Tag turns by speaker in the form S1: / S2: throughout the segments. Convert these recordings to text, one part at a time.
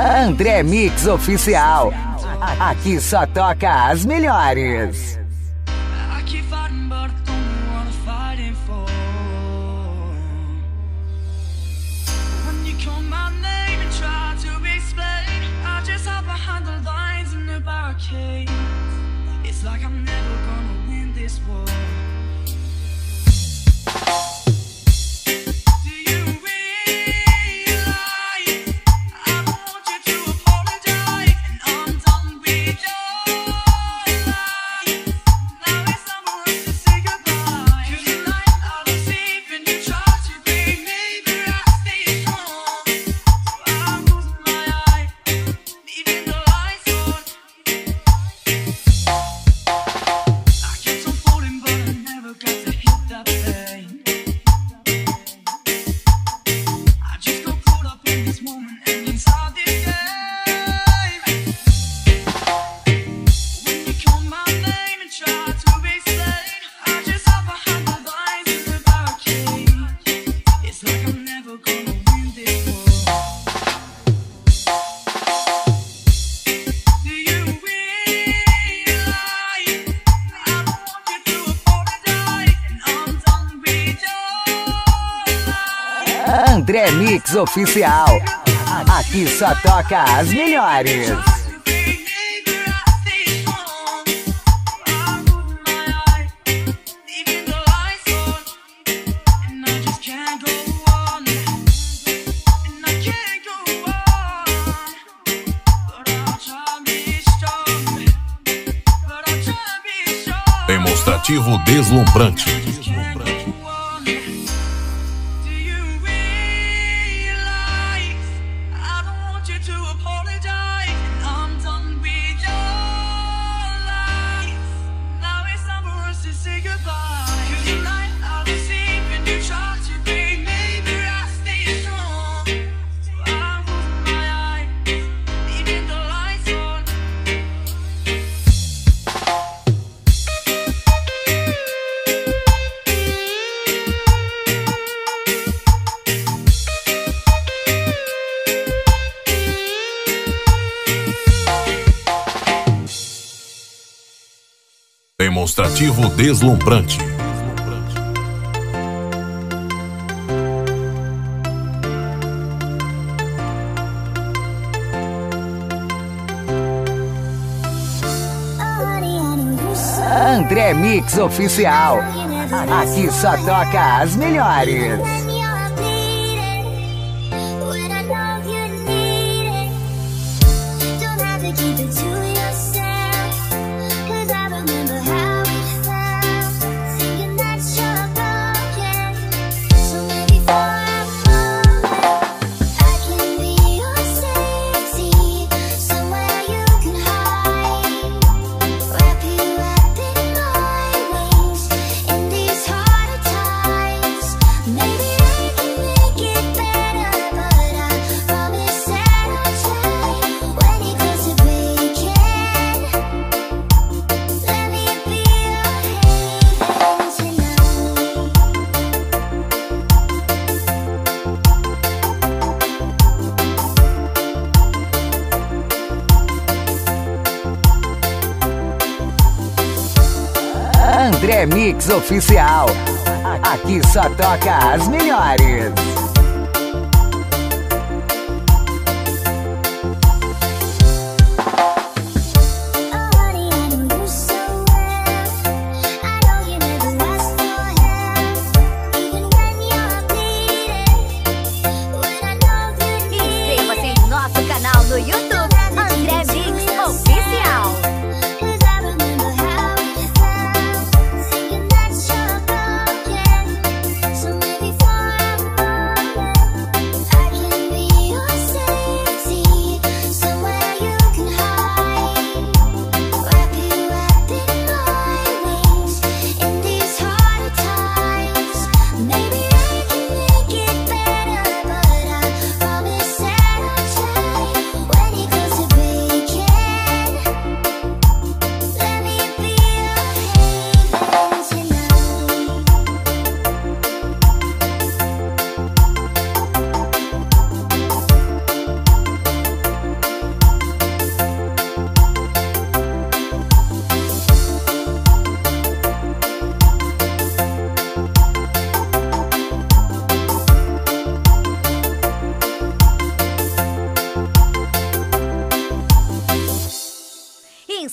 S1: André Mix Oficial. Aqui só toca as melhores.
S2: It's like I'm never gonna win this war.
S1: André Mix Oficial. Aqui só toca as melhores.
S3: Demonstrativo deslumbrante. Demonstrativo deslumbrante.
S1: André Mix Oficial. Aqui só toca as melhores. Mix Oficial. Aqui só toca as melhores.
S4: Inscreva-se em nosso canal no YouTube,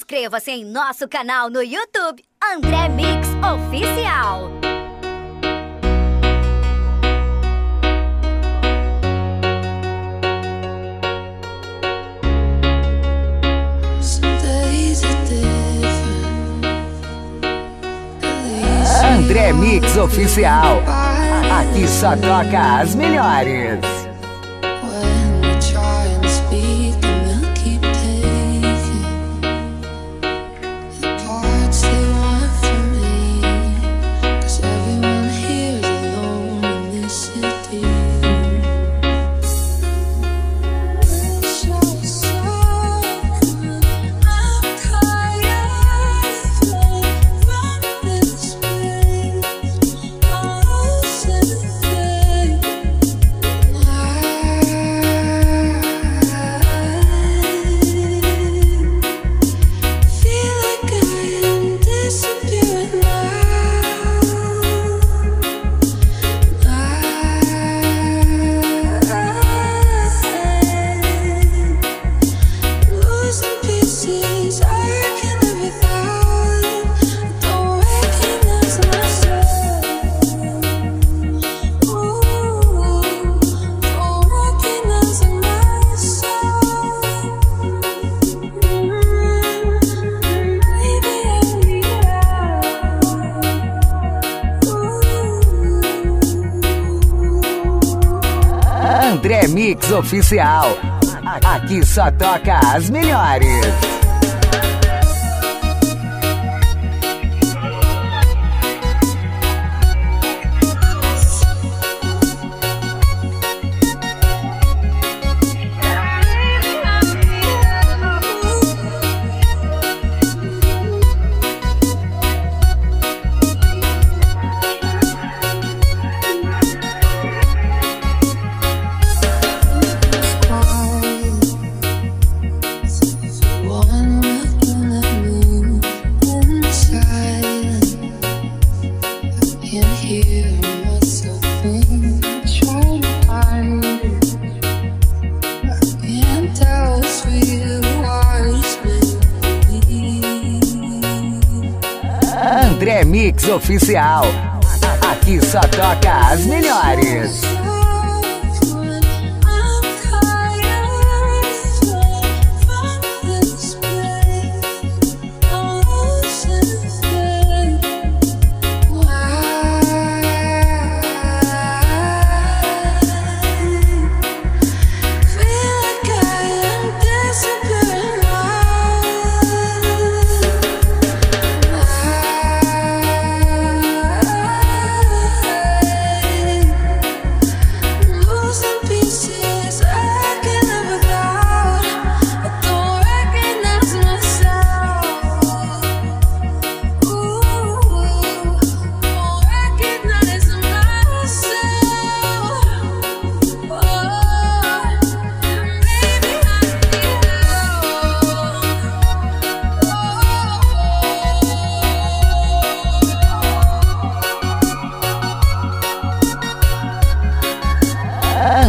S4: Inscreva-se em nosso canal no YouTube André Mix Oficial.
S5: André Mix Oficial. Aqui só toca as melhores. André Mix Oficial. Aqui só toca as melhores.
S6: Oficial. Aqui só toca as melhores.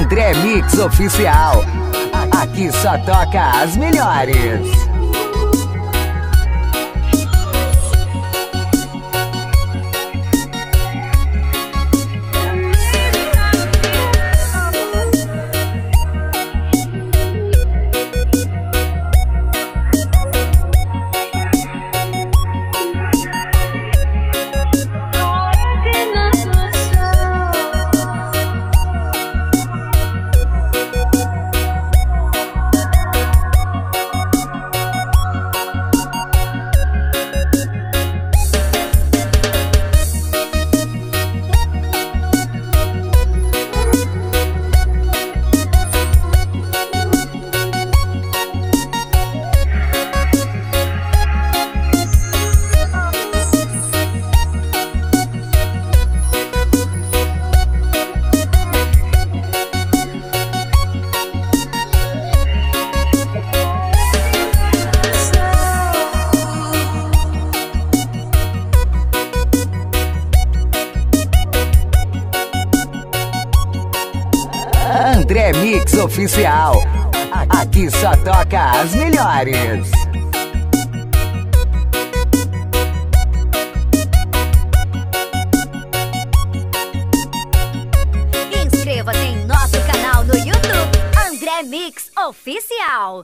S5: André Mix Oficial. Aqui só toca as melhores. André Mix Oficial. Aqui só toca as melhores. Inscreva-se em nosso canal no YouTube André Mix
S4: Oficial.